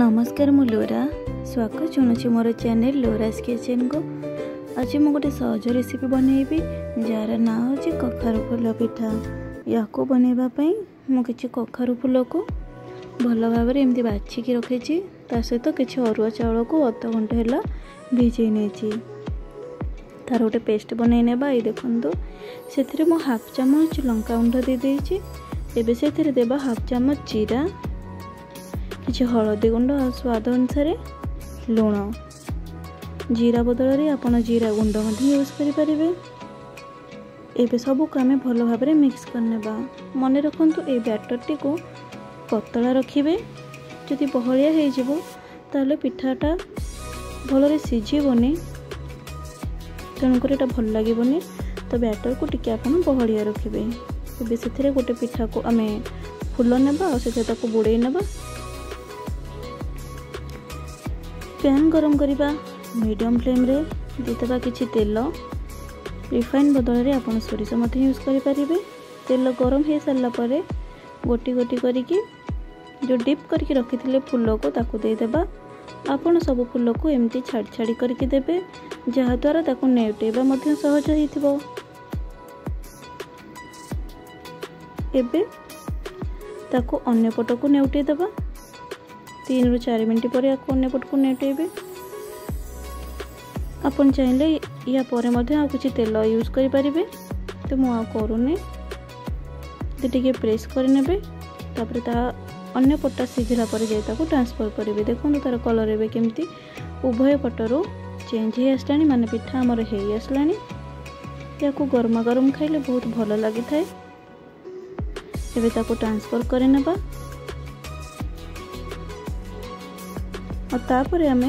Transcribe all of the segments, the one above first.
ନମସ୍କାର ମୁଁ ଲୋରା ସ୍ୱାଗତ ଜଣାଉଛି ମୋର ଚ୍ୟାନେଲ୍ ଲୋରାସ୍ କିଚେନ୍କୁ ଆଜି ମୁଁ ଗୋଟେ ସହଜ ରେସିପି ବନେଇବି ଯାହାର ନାଁ ହେଉଛି କଖାରୁ ଫୁଲ ପିଠା ୟାକୁ ବନେଇବା ପାଇଁ ମୁଁ କିଛି କଖାରୁ ଫୁଲକୁ ଭଲ ଭାବରେ ଏମିତି ବାଛିକି ରଖିଛି ତା ସହିତ କିଛି ଅରୁଆ ଚାଉଳକୁ ଅଧଘଣ୍ଟା ହେଲା ଭିଜେଇ ନେଇଛି ତା'ର ଗୋଟେ ପେଷ୍ଟ ବନେଇ ନେବା ଏଇ ଦେଖନ୍ତୁ ସେଥିରେ ମୁଁ ହାଫ୍ ଚାମଚ ଲଙ୍କା ଗୁଣ୍ଡ ଦେଇଦେଇଛି ଏବେ ସେଥିରେ ଦେବା ହାଫ୍ ଚାମଚ ଜିରା କିଛି ହଳଦୀ ଗୁଣ୍ଡ ଆଉ ସ୍ୱାଦ ଅନୁସାରେ ଲୁଣ ଜିରା ବଦଳରେ ଆପଣ ଜିରା ଗୁଣ୍ଡ ମଧ୍ୟ ୟୁଜ୍ କରିପାରିବେ ଏବେ ସବୁକୁ ଆମେ ଭଲ ଭାବରେ ମିକ୍ସ କରିନେବା ମନେ ରଖନ୍ତୁ ଏଇ ବ୍ୟାଟରଟିକୁ ପତଳା ରଖିବେ ଯଦି ବହଳିଆ ହେଇଯିବ ତାହେଲେ ପିଠାଟା ଭଲରେ ସିଝିବନି ତେଣୁକରି ଏଇଟା ଭଲ ଲାଗିବନି ତ ବ୍ୟାଟରକୁ ଟିକେ ଆପଣ ବହଳିଆ ରଖିବେ ଏବେ ସେଥିରେ ଗୋଟେ ପିଠାକୁ ଆମେ ଫୁଲ ନେବା ଆଉ ସେଥିରେ ତାକୁ ବୁଡ଼େଇ ନେବା ପ୍ୟାନ୍ ଗରମ କରିବା ମିଡ଼ିୟମ୍ ଫ୍ଲେମ୍ରେ ଦେଇଦେବା କିଛି ତେଲ ରିଫାଇନ୍ ବଦଳରେ ଆପଣ ସୋରିଷ ମଧ୍ୟ ୟୁଜ୍ କରିପାରିବେ ତେଲ ଗରମ ହୋଇସାରିଲା ପରେ ଗୋଟି ଗୋଟି କରିକି ଯେଉଁ ଡିପ୍ କରିକି ରଖିଥିଲେ ଫୁଲକୁ ତାକୁ ଦେଇଦେବା ଆପଣ ସବୁ ଫୁଲକୁ ଏମିତି ଛାଡ଼ି ଛାଡ଼ି କରିକି ଦେବେ ଯାହାଦ୍ୱାରା ତାକୁ ନେଉଟେଇବା ମଧ୍ୟ ସହଜ ହୋଇଥିବ ଏବେ ତାକୁ ଅନ୍ୟପଟକୁ ନେଉଟେଇ ଦେବା ତିନିରୁ ଚାରି ମିନିଟ୍ ପରେ ୟାକୁ ଅନ୍ୟପଟକୁ ନେଟେଇବେ ଆପଣ ଚାହିଁଲେ ୟା ପରେ ମଧ୍ୟ ଆଉ କିଛି ତେଲ ୟୁଜ୍ କରିପାରିବେ ତ ମୁଁ ଆଉ କରୁନି ତ ଟିକିଏ ପ୍ରେସ୍ କରିନେବେ ତାପରେ ତାହା ଅନ୍ୟ ପଟା ସିଝିଲା ପରେ ଯାଇ ତାକୁ ଟ୍ରାନ୍ସଫର୍ କରିବେ ଦେଖନ୍ତୁ ତା'ର କଲର୍ ଏବେ କେମିତି ଉଭୟ ପଟରୁ ଚେଞ୍ଜ ହେଇ ଆସିଲାଣି ମାନେ ପିଠା ଆମର ହେଇ ଆସିଲାଣି ୟାକୁ ଗରମା ଗରମ ଖାଇଲେ ବହୁତ ଭଲ ଲାଗିଥାଏ ଏବେ ତାକୁ ଟ୍ରାନ୍ସଫର୍ କରିନେବା અતાર પર અમે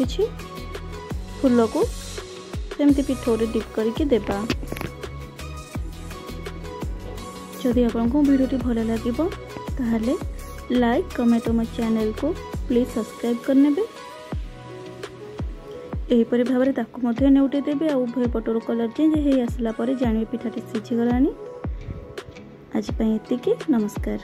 કિચી ફૂલો કો સેમતી પીઠોરે ડપ કરીને દેવા જોદી આપણ કો વિડિયો ટી ભોલા લાગিবો તહલે લાઈક કમેન્ટ ઓર ચેનલ કો પ્લીઝ સબસ્ક્રાઇબ કરનેબે એ પર ભાવરે તાકુ મધ્ય ને ઉટે દેબે ઓ ભય પટરો કલર જે હે આસલા પર જાનવી પિઠાટી સિચી ગલાની આજ પય ઇતિકી નમસ્કાર